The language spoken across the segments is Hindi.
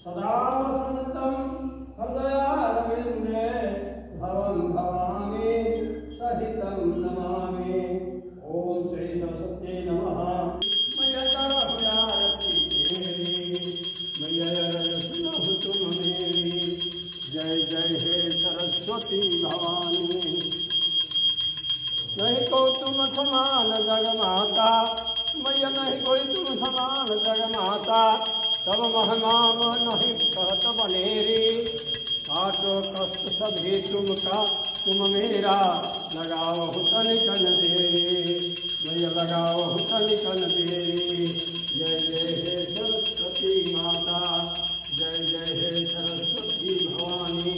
सदा वसन्तं हृदयारविन्दे भवं भवामि, सहितं नमामि। ॐ जय जय हे सरस्वती भवानी। नहीं को तुम समान जग माता। मैया नहीं कोई तुम समान जग माता तब महनाम नहीं कहत बनेरी काटो कष्ट सभी तुमका तुम मेरा लगाओ तन कन देरी मैया लगाओ तन कन देरी जय जय हे सरस्वती माता। जय जय हे सरस्वती भवानी।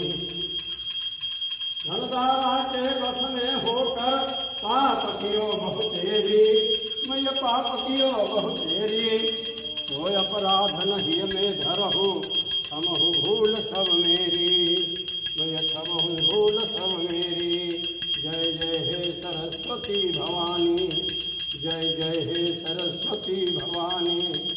धनदारा के बस में होकर पाप कियो बहु पाप बहुत बहु तेरी। कोई अपराध नहीं में धरहु, समहु भूल सब मेरी। समहु भूल सब मेरी। जय जय हे सरस्वती भवानी, जय जय हे सरस्वती भवानी।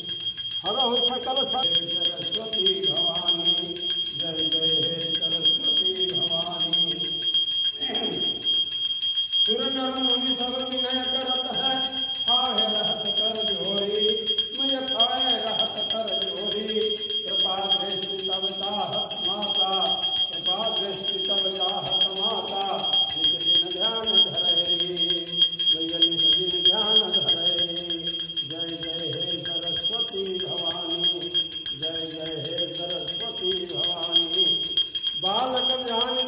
കാലഘട്ടം ഞാൻ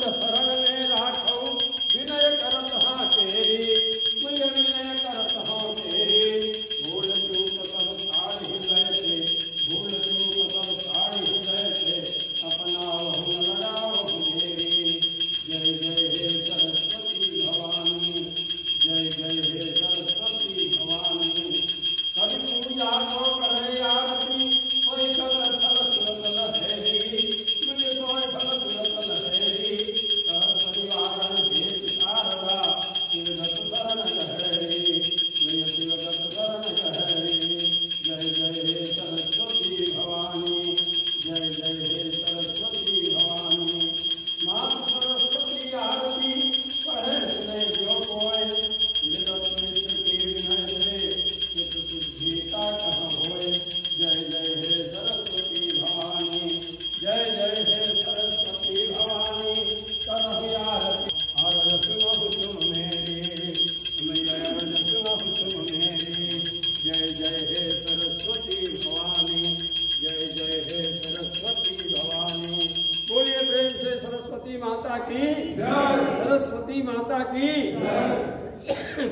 माता की। सरस्वती माता की।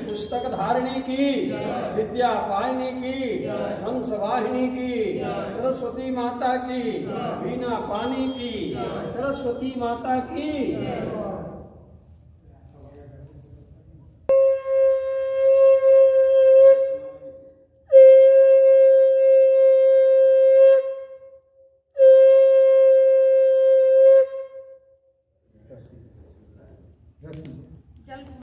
पुस्तक धारिणी की। विद्या पायनी की। हंस वाहिनी की। सरस्वती माता की। बीना पानी की। सरस्वती माता की।